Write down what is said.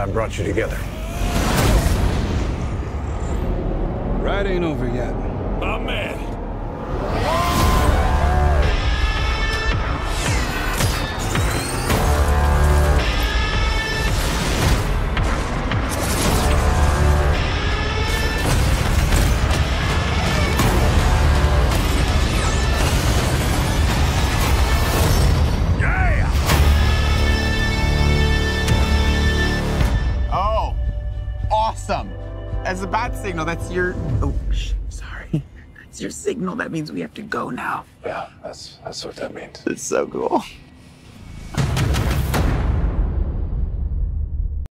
why I brought you together. Ride ain't over yet. Awesome. As a bat signal, that's your. Oh, sh- sorry. That's your signal. That means we have to go now. Yeah, that's that's what that means. It's so cool.